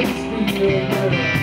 it's the end.